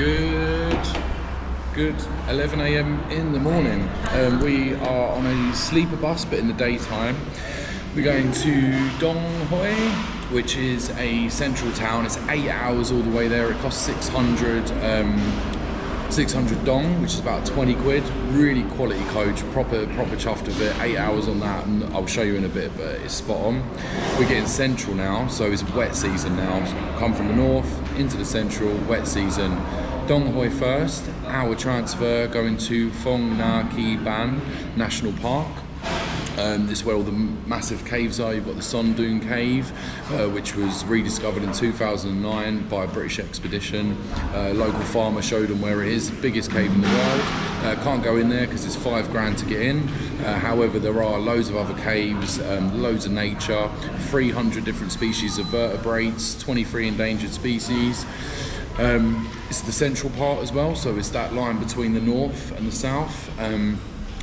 Good, good 11 a.m. in the morning. Um, we are on a sleeper bus, but in the daytime. We're going to Dong Hoi, which is a central town. It's eight hours all the way there. It costs 600. Um, 600 dong, which is about 20 quid. Really quality coach, proper proper chuffed of it. Eight hours on that, and I'll show you in a bit, but it's spot on. We're getting central now, so it's wet season now. So come from the north into the central, wet season. Dong Hoi first, our transfer going to Phong Nha Ke Bang National Park. Um, this is where all the massive caves are. You've got the Son Doong Cave, uh, which was rediscovered in 2009 by a British expedition. Uh, local farmer showed them where it is, biggest cave in the world. Uh, can't go in there because it's five grand to get in. Uh, however, there are loads of other caves, um, loads of nature, 300 different species of vertebrates, 23 endangered species. Um, it's the central part as well, so it's that line between the north and the south. Um,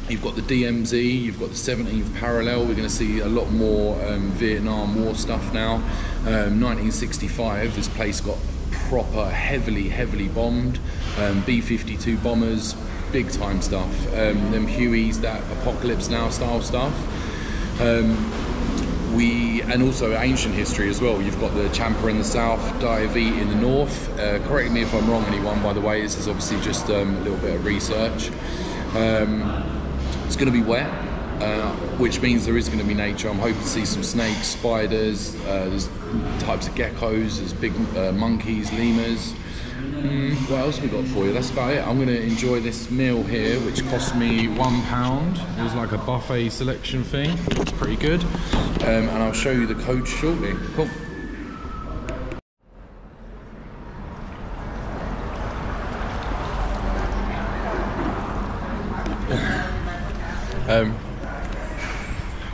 You've got the DMZ, you've got the 17th parallel. We're going to see a lot more um, Vietnam War stuff now. Um, 1965, this place got proper heavily, heavily bombed. Um, B 52 bombers, big time stuff. Um, them Hueys, that Apocalypse Now style stuff. We and also ancient history as well. You've got the Champa in the south, Viet in the north. Uh, correct me if I'm wrong, anyone. By the way, this is obviously just um, a little bit of research. Um, it's going to be wet, uh, which means there is going to be nature. I'm hoping to see some snakes, spiders, uh, there's types of geckos, there's big uh, monkeys, lemurs. Mm, what else we got for you? That's about it. I'm going to enjoy this meal here, which cost me one pound. It was like a buffet selection thing. It's pretty good. Um, and I'll show you the code shortly. Cool. Um,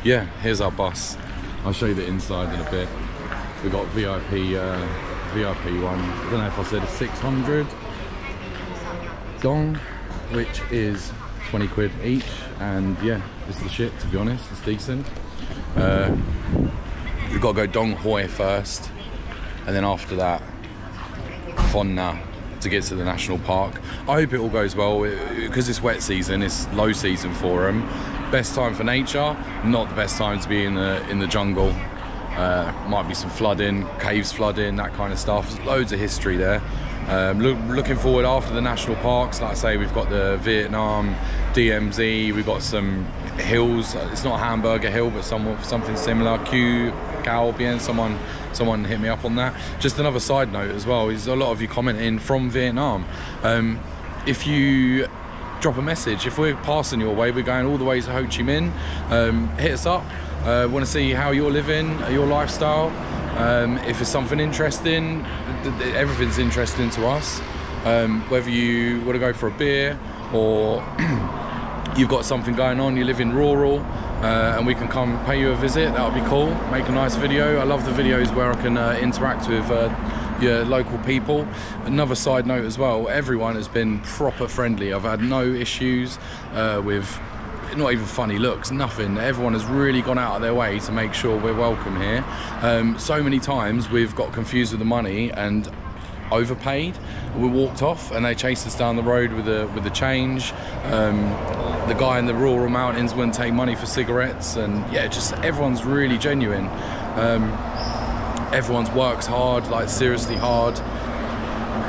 yeah, here's our bus. I'll show you the inside in a bit. We've got VIP, uh, VIP one. I don't know if I said 600 dong, which is 20 quid each. And yeah, it's the shit to be honest. It's decent. Uh, we've got to go Dong Hoi first, and then after that, Phong Nha to get to the national park. I hope it all goes well because it's wet season. It's low season for them. Best time for nature, not the best time to be in the in the jungle. Uh, might be some flooding, caves flooding, that kind of stuff. There's loads of history there. Um, look, looking forward after the national parks. Like I say, we've got the Vietnam DMZ. We've got some hills. It's not Hamburger Hill, but some, something similar. Q Cao Bien. Someone someone hit me up on that. Just another side note as well is a lot of you commenting from Vietnam. Um, if you drop a message, if we're passing your way, we're going all the way to Ho Chi Minh, um, hit us up. Uh, want to see how you're living, your lifestyle. Um, if it's something interesting, everything's interesting to us. Um, whether you want to go for a beer or you've got something going on, you live in rural, uh, and we can come pay you a visit, that would be cool. Make a nice video. I love the videos where I can uh, interact with uh, your local people. Another side note as well, everyone has been proper friendly. I've had no issues uh, with not even funny looks, nothing. Everyone has really gone out of their way to make sure we're welcome here. Um, so many times we've got confused with the money and overpaid. We walked off and they chased us down the road with the with the change. Um, the guy in the rural mountains wouldn't take money for cigarettes, and yeah, just everyone's really genuine. Um, everyone's works hard, like seriously hard.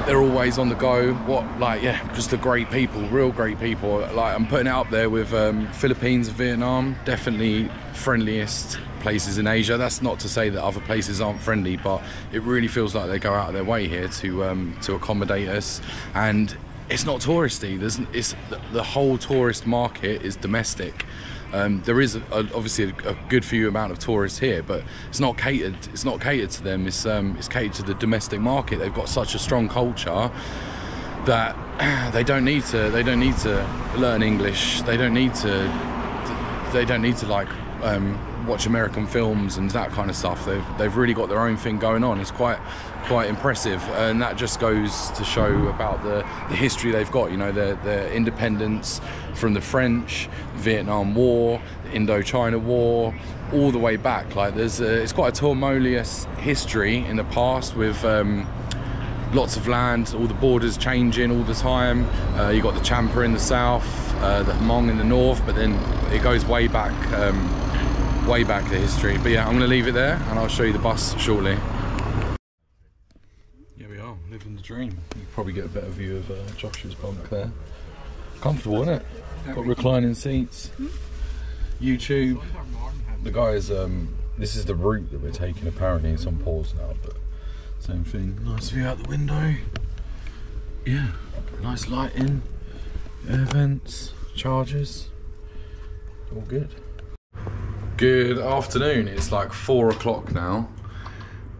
They're always on the go. What, like, yeah, just the great people, real great people. Like, I'm putting it up there with um, Philippines, Vietnam, definitely friendliest places in Asia. That's not to say that other places aren't friendly, but it really feels like they go out of their way here to um, to accommodate us. And it's not touristy. There's it's the whole tourist market is domestic. Um, there is a, a, obviously a, a, good few amount of tourists here, but it's not catered. It's not catered to them. It's um, it's catered to the domestic market. They've got such a strong culture that they don't need to. They don't need to learn English. They don't need to. They don't need to like um, watch American films and that kind of stuff. They've they've really got their own thing going on. It's quite quite impressive, and that just goes to show about the, the history they've got. You know, their their independence from the French, Vietnam War, Indochina War, all the way back. Like there's a, it's quite a tumultuous history in the past with. Um, lots of land, all the borders changing all the time. Uh, you got the Champa in the south, uh, the Hmong in the north, but then it goes way back, um, way back the history. But yeah, I'm gonna leave it there and I'll show you the bus shortly. Living the dream. You probably get a better view of uh, Joshua's bunk there. Comfortable, isn't it? Got reclining seats. YouTube. The guys, um, this is the route that we're taking. Apparently, it's on pause now, but same thing. Nice view out the window. Yeah, nice lighting, air vents, chargers. All good. Good afternoon. It's like four o'clock now.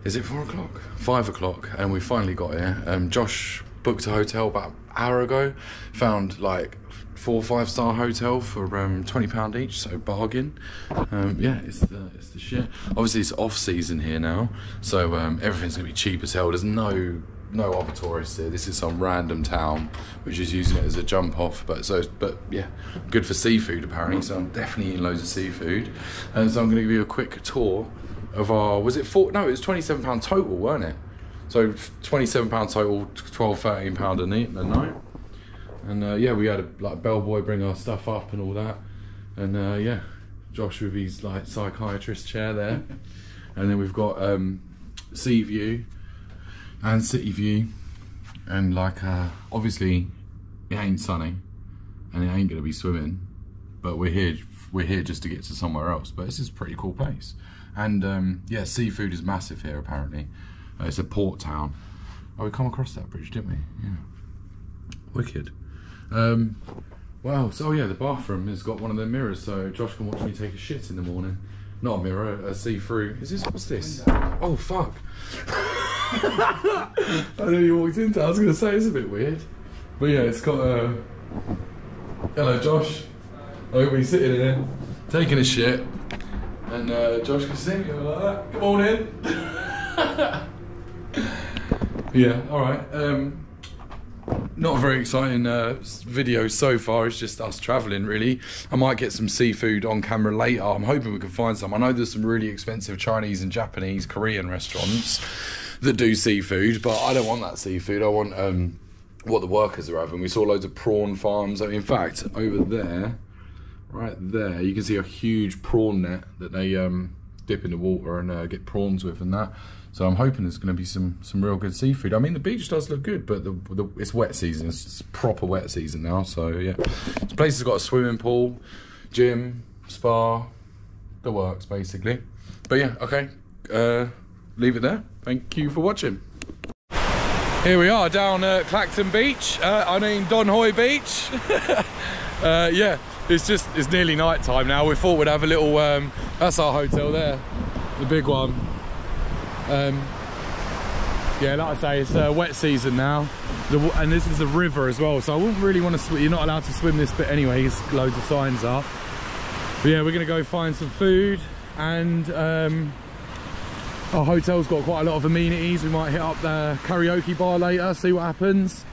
Is it four o'clock? Five o'clock, and we finally got here. Um, Josh booked a hotel about an hour ago. Found like four or five star hotel for um, twenty pound each, so bargain. Um, yeah, it's the it's the shit. Obviously, it's off season here now, so um, everything's gonna be cheap as hell. There's no no other tourists here. This is some random town which is using it as a jump off. But so but yeah, good for seafood apparently. So I'm definitely eating loads of seafood, and so I'm gonna give you a quick tour of our. Was it four? No, it was twenty seven pound total, weren't it? So twenty seven pound total, 12, 13 pound a night. And uh, yeah, we had a like bellboy bring our stuff up and all that. And uh, yeah, Josh with his like psychiatrist chair there. And then we've got um, Sea View and City View. And like uh, obviously it ain't sunny and it ain't gonna be swimming. But we're here we're here just to get to somewhere else. But this is a pretty cool place. And um, yeah, seafood is massive here apparently. Uh, it's a port town. Oh, we come across that bridge, didn't we? Yeah. Wicked. Um, wow. So yeah, the bathroom has got one of the mirrors, so Josh can watch me take a shit in the morning. Not a mirror, a see-through. Is this what's this? Oh fuck! I know you walked into. I was gonna say it's a bit weird, but yeah, it's got a. Hello, Josh. I hope he's sitting in there taking a shit, and uh, Josh can see me like that. Come on in. yeah. All right. Um, not a very exciting uh, video so far. It's just us travelling, really. I might get some seafood on camera later. I'm hoping we can find some. I know there's some really expensive Chinese and Japanese, Korean restaurants that do seafood, but I don't want that seafood. I want um, what the workers are having. We saw loads of prawn farms. I mean, in fact, over there, right there, you can see a huge prawn net that they um, dip in the water and uh, get prawns with and that. So I'm hoping there's going to be some some real good seafood. I mean, the beach does look good, but the, the it's wet season. It's proper wet season now. So yeah, this place has got a swimming pool, gym, spa, the works basically. But yeah, okay. Uh, leave it there. Thank you for watching. Here we are down at Clacton Beach. Uh, I mean Dong Hoi Beach. uh, yeah, it's just it's nearly night time now. We thought we'd have a little. Um, that's our hotel there, the big one. Um, yeah, like I say, it's uh, wet season now, the, and this is a river as well, so I wouldn't really want to. You're not allowed to swim this bit anyway, loads of signs up. But yeah, we're gonna go find some food, and um, our hotel's got quite a lot of amenities. We might hit up the karaoke bar later, see what happens,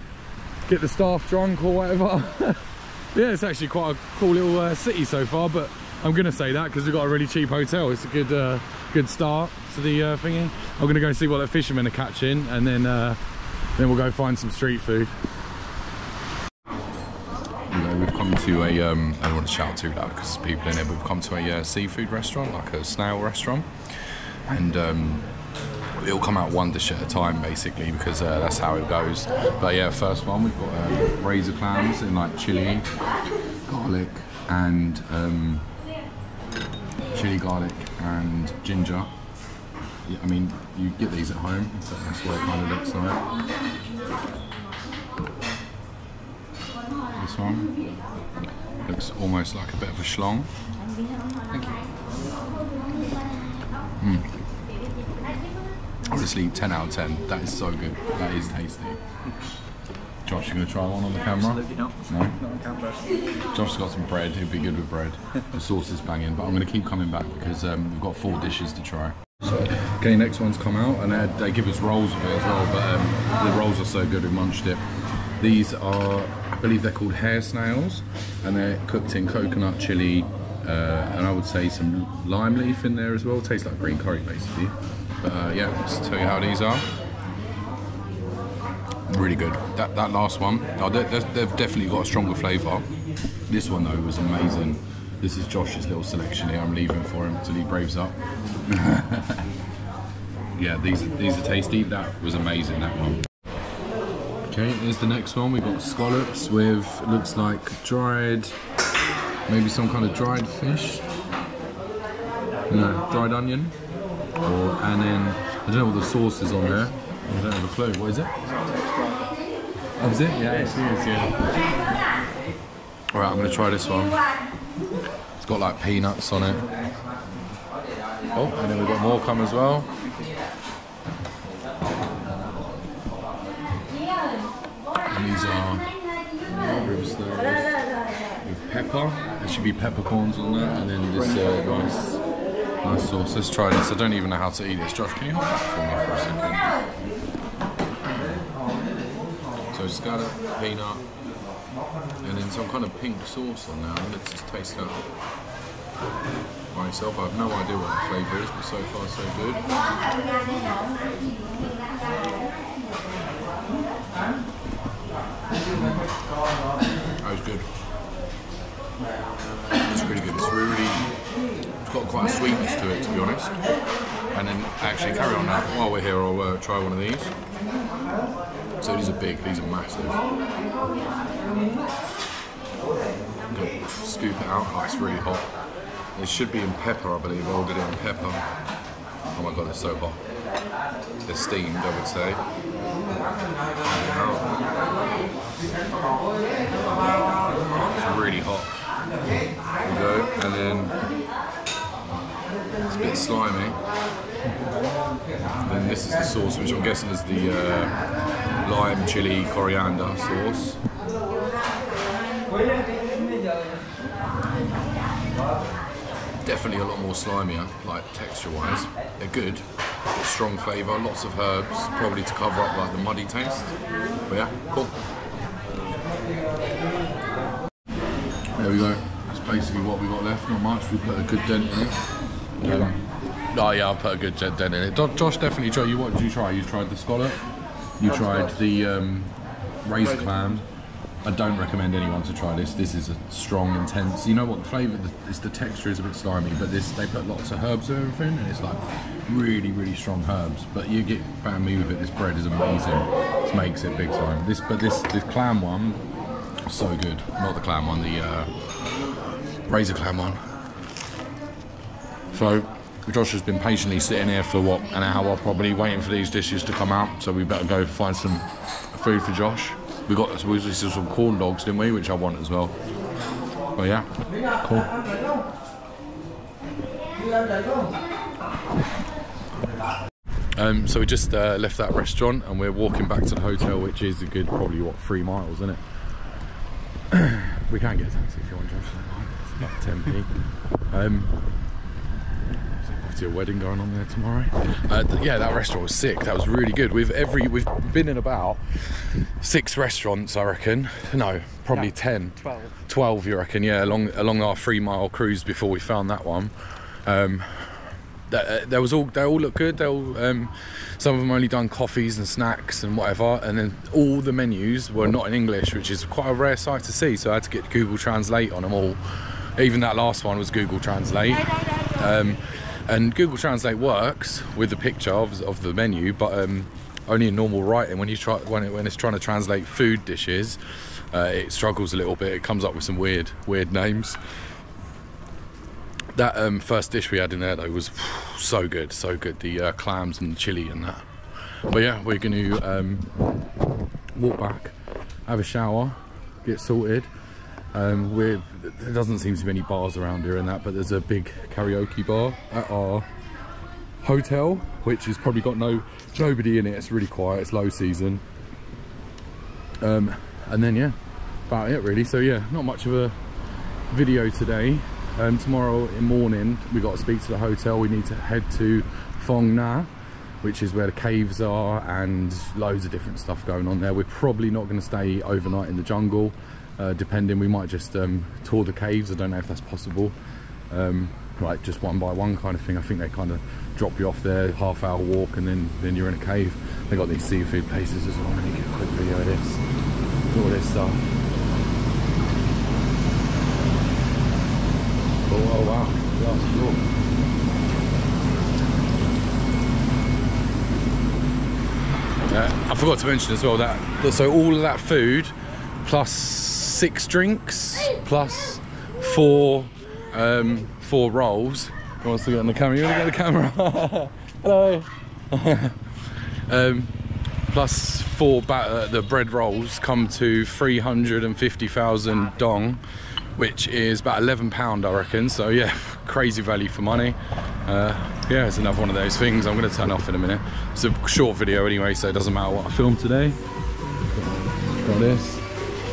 get the staff drunk or whatever. yeah, it's actually quite a cool little uh, city so far, but I'm gonna say that because we've got a really cheap hotel. It's a good, uh, good start to the uh, thingy. I'm gonna go see what the fishermen are catching, and then uh, then we'll go find some street food. We've come to a. Um, I don't want to shout too loud because people in it. We've come to a uh, seafood restaurant, like a snail restaurant, and. Um, it'll come out one dish at a time basically because uh, that's how it goes. But yeah first one we've got uh, razor clams in like chili garlic and um, chili garlic and ginger. Yeah, I mean you get these at home so that's what it kind of looks like. This one looks almost like a bit of a schlong. Thank you mm. Honestly, 10 out of 10. That is so good. That is tasty. Josh, you gonna try one on the camera? Absolutely not. No? Not on camera. Josh's got some bread. He'd be good with bread. The sauce is banging, but I'm gonna keep coming back because um, we've got four dishes to try. Okay, next one's come out, and they, they give us rolls of it as well. But um, the rolls are so good, we munched it. These are, I believe they're called hair snails, and they're cooked in coconut chili, uh, and I would say some lime leaf in there as well. Tastes like green curry, basically. Uh, yeah, let's tell you how these are. Really good. That that last one, oh, they, they've they've definitely got a stronger flavour. This one though was amazing. This is Josh's little selection here. I'm leaving for him till he braves up. yeah, these these are tasty. That was amazing. That one. Okay, here's the next one. We've got scallops with looks like dried, maybe some kind of dried fish. No, dried onion. Or and then I don't know what the sauce is on there. I don't have a clue. What is it? Oh, is it? Yeah, it is. Yeah. All right, I'm gonna try this one. It's got like peanuts on it. Oh, and then we've got more come as well. And these are ribs with pepper. There should be peppercorns on that, and then this uh, nice, nice sauce. Let's try this. I don't even know how to eat this. Josh, can you hold that for me for a second? So scallop, peanut, and then some kind of pink sauce on there. Let's just taste that by itself. I have no idea what the flavour is, but so far so good. That was good. It's really good. It's really, it's got quite a sweetness to it, to be honest. And then actually carry on now. while we're here. I'll uh, try one of these. So these are big. These are massive. Scoop it out. Oh, it's really hot. It should be in pepper, I believe. I ordered it in pepper. Oh my god, it's so hot. They're steamed, I would say. It's really hot. You go. And then it's bit slimy. Then this is the sauce, which I'm guessing is the uh, lime, chili, coriander sauce. Definitely a lot more slimier, like texture-wise. They're good, strong flavour, lots of herbs, probably to cover up like the muddy taste. But yeah, cool. There we go. That's basically what we got left. Not much. We put a good dent in it. Um, oh yeah, I'll put a good dent in it. Josh definitely tried. You what did you try? You tried the scallop. You tried the um, razor clam. I don't recommend anyone to try this. This is a strong, intense. You know what the flavour? It's the texture is a bit slimy, but this they put lots of herbs and everything, and it's like really, really strong herbs. But you get bammy with it. This bread is amazing. This makes it big time. This, but this this clam one, so good. Not the clam one, the uh, razor clam one. So Josh has been patiently sitting here for what an hour, probably waiting for these dishes to come out. So we better go find some food for Josh. We got we saw some corn dogs, didn't we? Which I want as well. But yeah, cool. Um, so we just uh, left that restaurant and we're walking back to the hotel, which is a good probably what three miles, isn't it? we can get a taxi if you want, Josh. It's about 10p. Um, a wedding going on there tomorrow. Uh, yeah, that restaurant was sick. That was really good. We've every we've been in about six restaurants, I reckon. No, probably No, 10. 12. 12 you reckon yeah along along our three mile cruise before we found that one um that, uh, there was all they all look good they all um some of them only done coffees and snacks and whatever and then all the menus were not in english which is quite a rare sight to see so i had to get google translate on them all even that last one was google translate um and google translate works with the picture of, of the menu but um only in normal writing when you try when, it, when it's trying to translate food dishes uh, it struggles a little bit. It comes up with some weird, weird names. That um, first dish we had in there though was so good, so good. The uh, clams and the chili and that. But yeah, we're going to um, walk back, have a shower, get sorted. Um, there doesn't seem to be any bars around here and that, but there's a big karaoke bar at our hotel, which has probably got no nobody in it. It's really quiet. It's low season. Um, and then yeah about it really so yeah not much of a video today um, tomorrow in morning we got to speak to the hotel we need to head to Phong Nha which is where the caves are and loads of different stuff going on there we're probably not going to stay overnight in the jungle uh, depending we might just um, tour the caves I don't know if that's possible um, like just one by one kind of thing. I think they kind of drop you off there, half hour walk, and then then you're in a cave. They got these seafood places as well. Let me get a quick video of this, all this stuff. Oh, oh wow, last floor. Uh, I forgot to mention as well that so all of that food plus six drinks plus four um, four rolls. Who wants to get on the camera? You want to get the camera? Hello. um, plus four uh, the bread rolls come to three hundred and fifty thousand dong, which is about eleven pound, I reckon. So yeah, crazy value for money. Uh, yeah, it's another one of those things. I'm going to turn off in a minute. It's a short video anyway, so it doesn't matter what I film today. Got this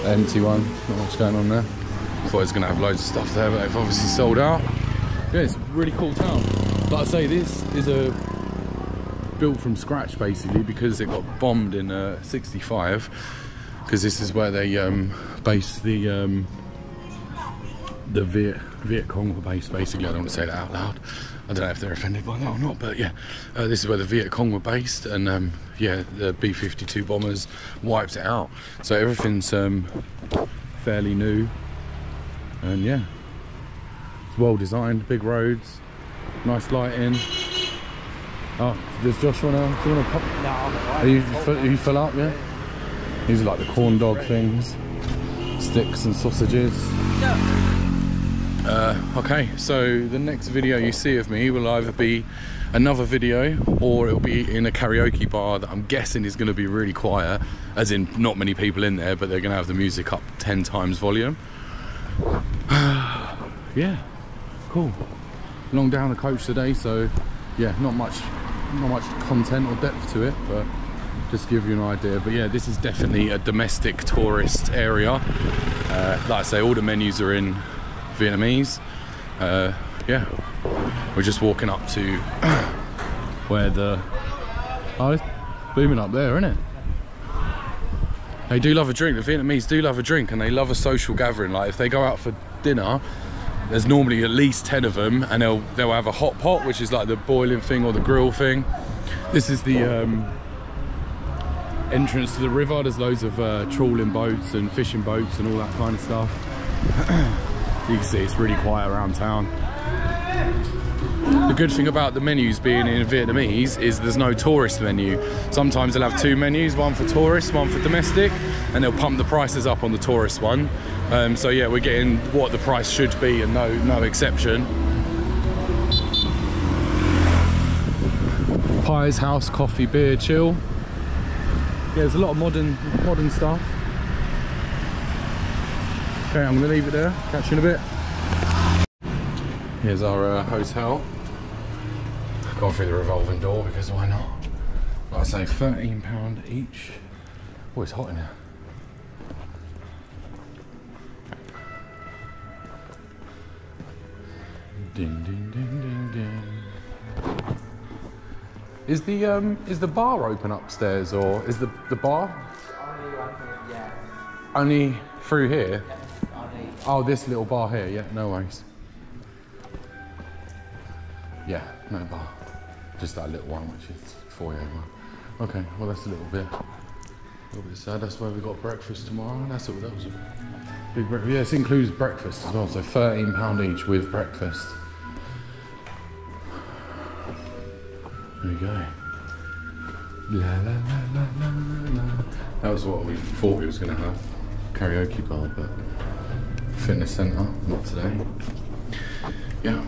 empty one. Not much going on there. Thought it was going to have loads of stuff there, but they've obviously sold out. Yeah, it's a really cool town. Like I say, this is a built from scratch basically because it got bombed in uh, 65 because this is where they um, based the um, the Viet, Viet Cong base basically I don't want to say that out loud I don't know if they're offended by that or not but yeah uh, this is where the Viet Cong were based and um, yeah the B-52 bombers wiped it out so everything's um, fairly new and yeah it's well designed big roads nice lighting Oh, does Josh wanna, do you wanna pop? No, I'm. Are you, full, are you full up, yeah? These are like the corn dog things. Sticks and sausages. Uh, okay, so the next video you see of me will either be another video or it'll be in a karaoke bar that I'm guessing is going to be really quiet, as in not many people in there, but they're going to have the music up 10 times volume. yeah, cool. Long down the coach today, so yeah, not much, not much content or depth to it, but just give you an idea. But yeah, this is definitely a domestic tourist area. Uh, like I say, all the menus are in Vietnamese. Uh, yeah, we're just walking up to where the oh, it's booming up there, isn't it? They do love a drink. The Vietnamese do love a drink, and they love a social gathering. Like if they go out for dinner, there's normally at least 10 of them and they'll they'll have a hot pot which is like the boiling thing or the grill thing this is the um, entrance to the river there's loads of uh, trawling boats and fishing boats and all that kind of stuff you can see it's really quiet around town the good thing about the menus being in Vietnamese is there's no tourist menu. Sometimes they'll have two menus, one for tourists, one for domestic, and they'll pump the prices up on the tourist one. Um, so yeah, we're getting what the price should be and no no exception. Pies, house, coffee, beer, chill. Yeah, there's a lot of modern modern stuff. Okay, I'm gonna leave it there. Catch you in a bit. Here's our uh, hotel. Gone through the revolving door because why not? Like I say, £13 each. Oh, it's hot in here. Ding, ding, ding, ding, ding. Is the um is the bar open upstairs or is the the bar Only yeah. only through here? Only. Oh, this little bar here. Yeah, no worries. Yeah, no bar. Just that little one, which is foyer one. Okay, well that's a little bit, a little bit sad. That's where we got breakfast tomorrow. That's what that was a big breakfast. Yeah, this includes breakfast as well. So thirteen pound each with breakfast. There you go. La, la, la. That was what we thought we was going to have. Karaoke bar, but fitness centre, not today. Yeah.